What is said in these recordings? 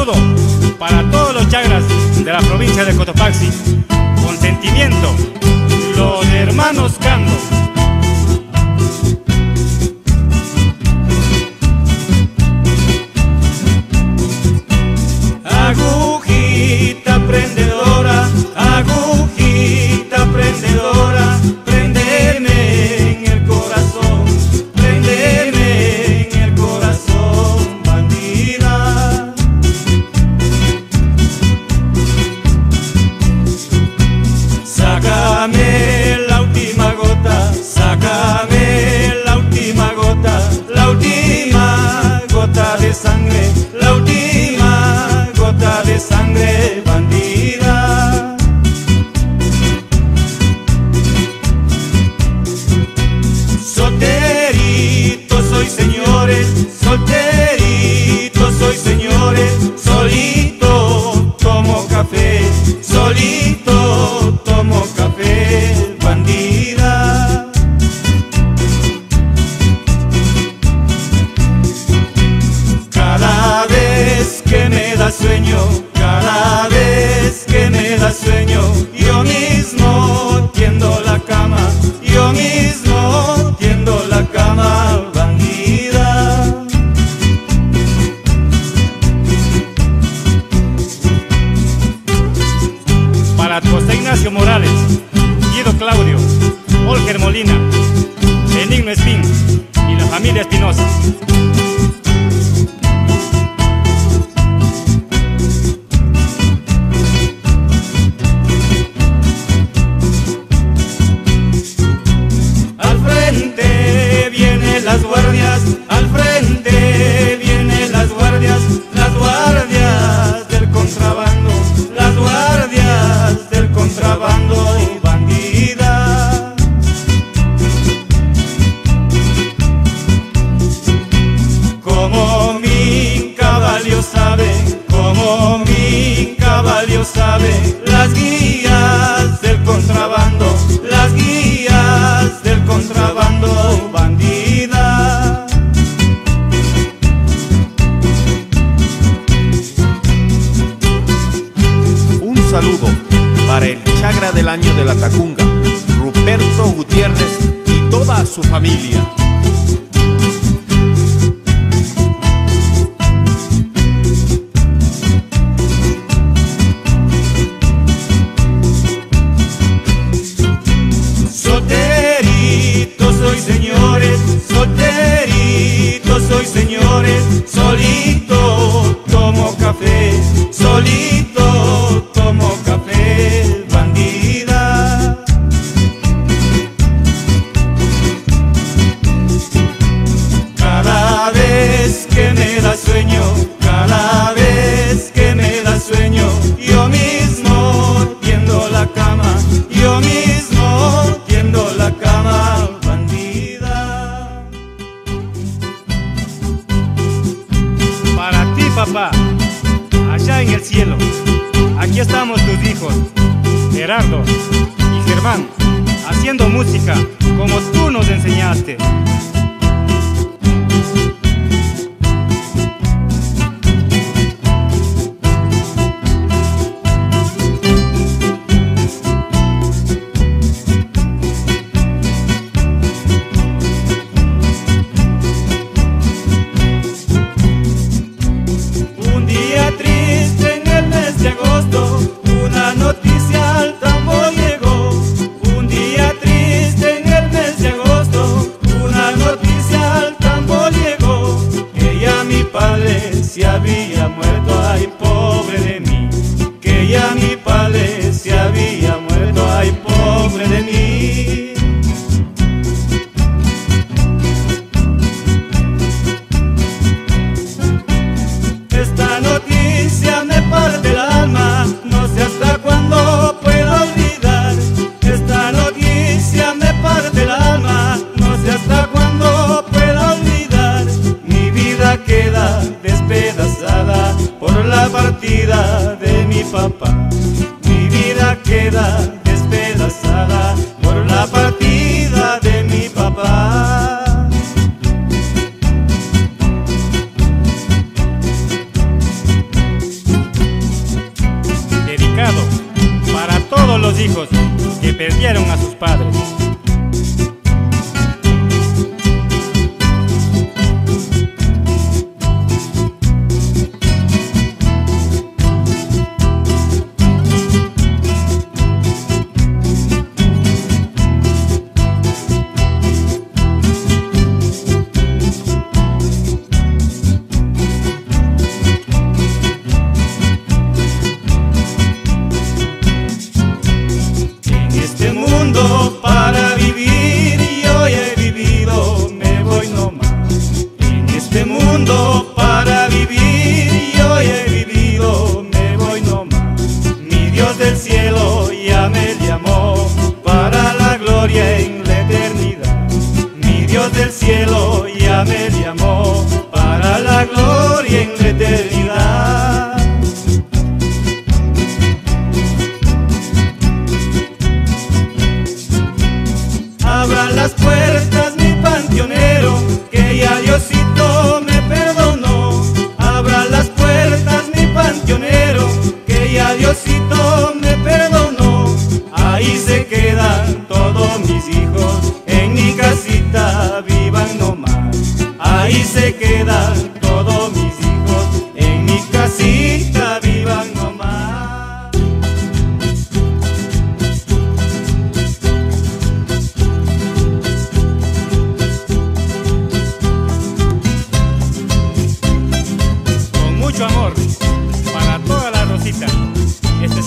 saludo para todos los chagras de la provincia de Cotopaxi. Con sentimiento, los hermanos Cando. sueño yo mismo tiendo la cama, yo mismo tiendo la cama bandida. Para José Ignacio Morales, Guido Claudio, Olger Molina, Benigno Espín y la familia Espinosa. una noticia apenas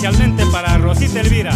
especialmente para Rosita Elvira.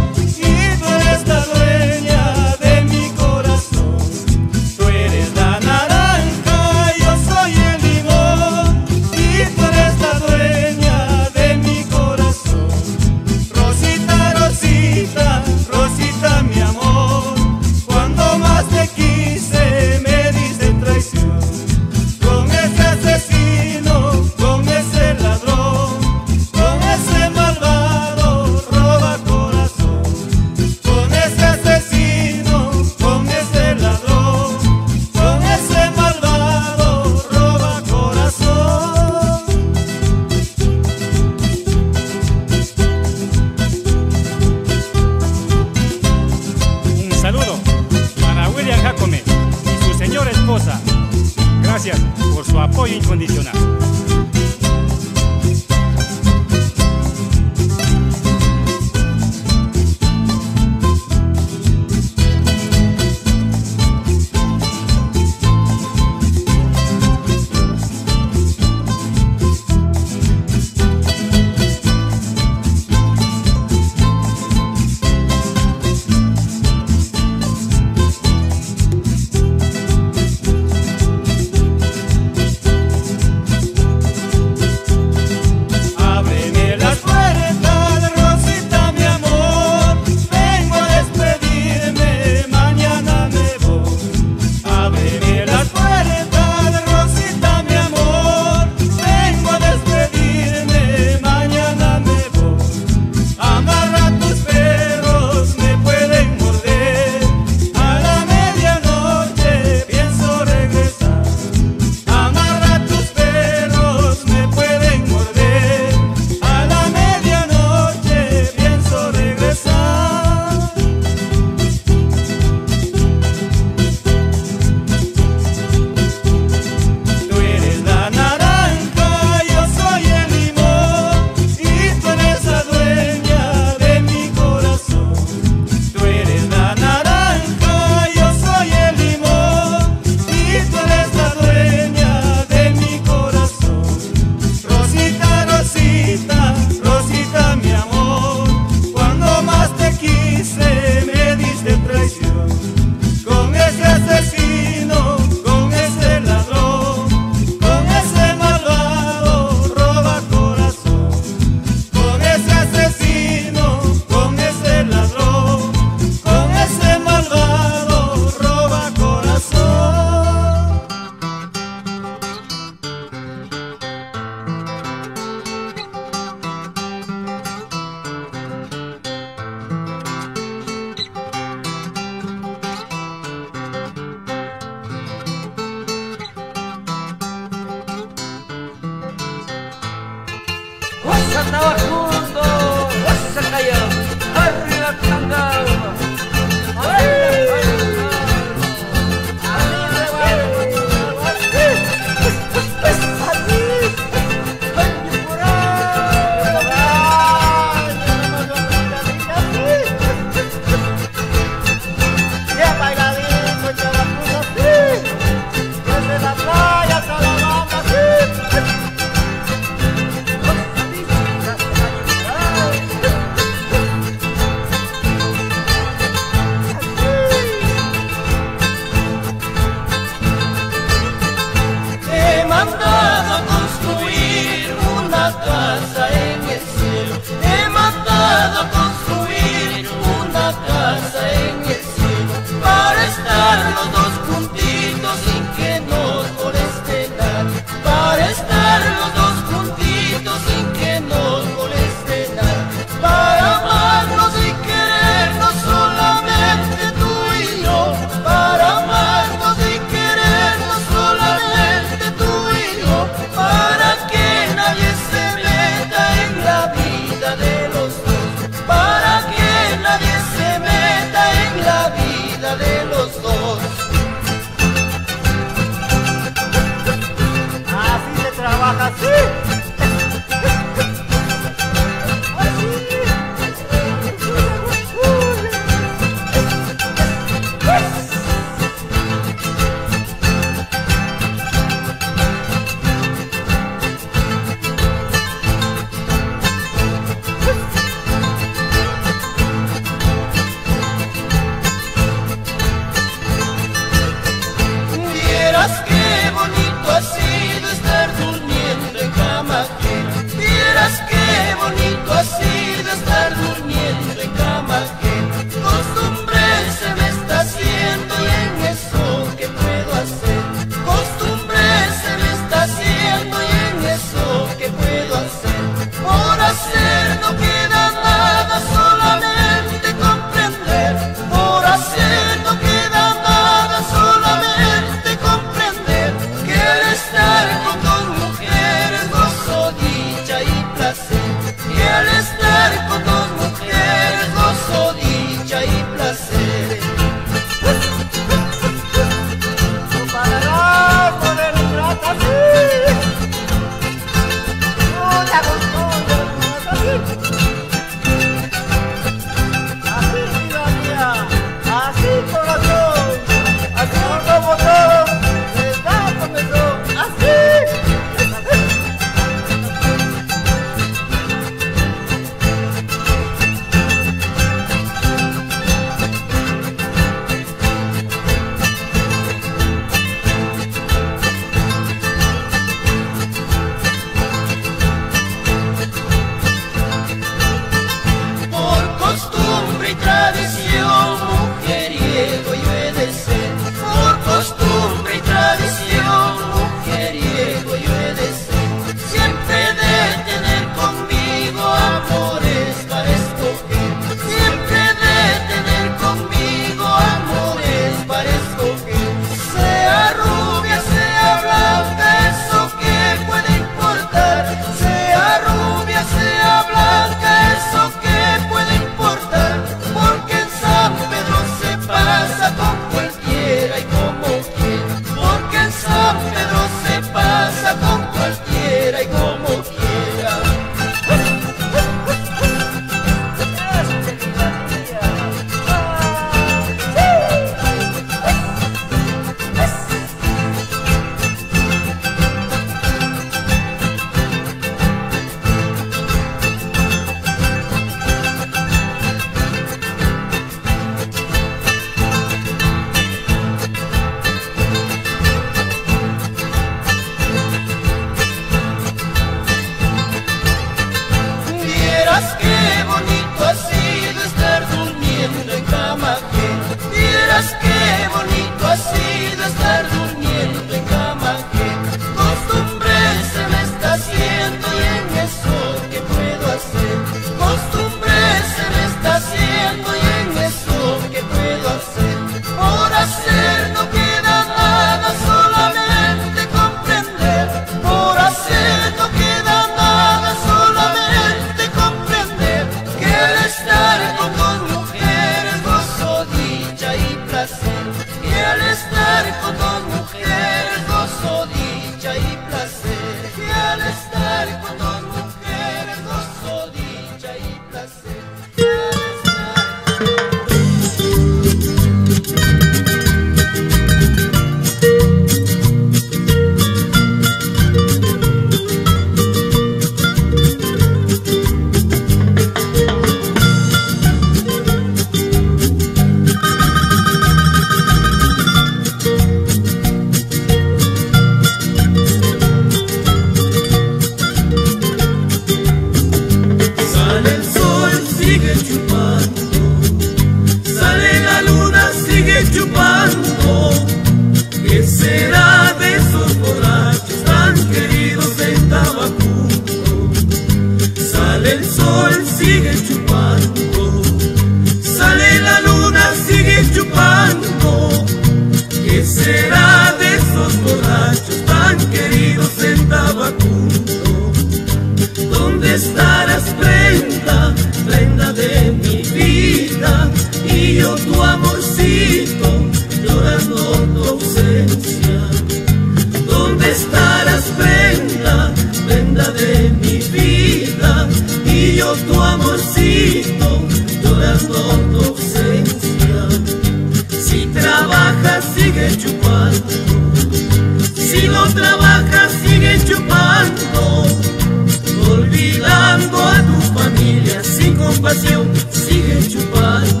pasión, sigue chupando.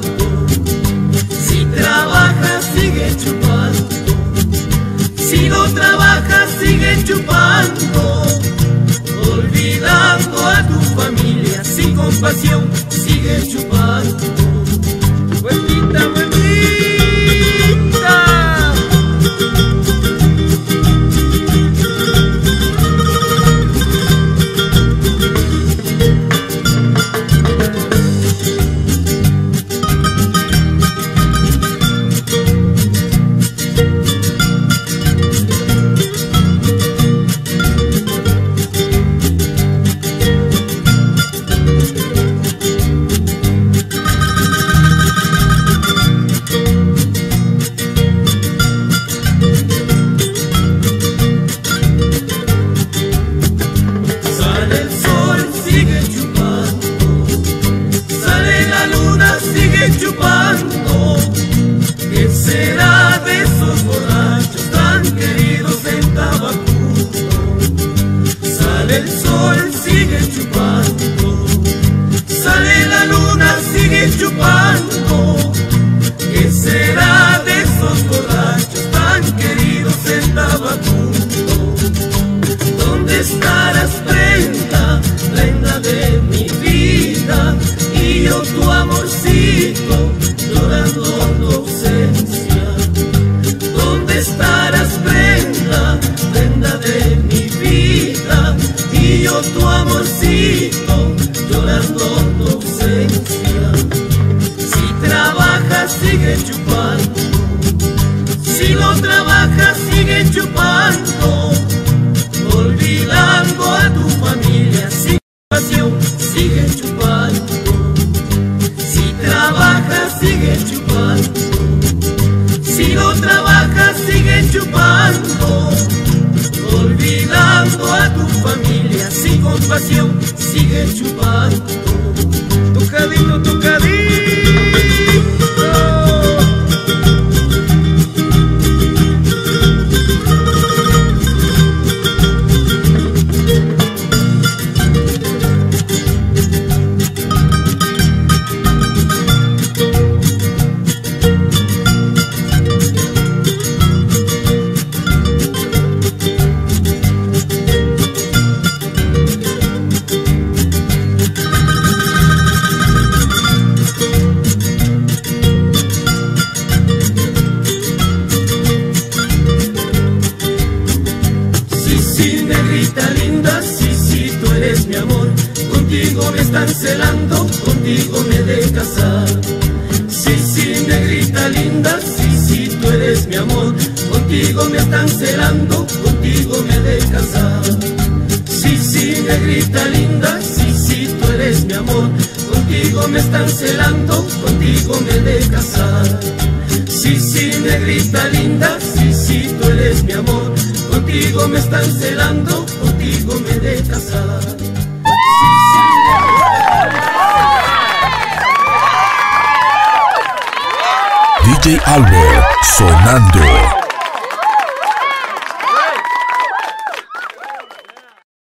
Si trabajas, sigue chupando. Si no trabajas, sigue chupando. Olvidando a tu familia, sin compasión, sigue chupando. tu amor, sí. contigo me he de casar. Sí, sí, negrita linda, sí, sí, tú eres mi amor. Contigo me están celando, contigo me he de casar. Sí, sí, negrita linda, sí, sí, tú eres mi amor. Contigo me están celando, contigo me he de casar. Sí, sí, negrita linda, sí, sí, tú eres mi amor. Contigo me están celando, contigo me he de casar. Albert sonando.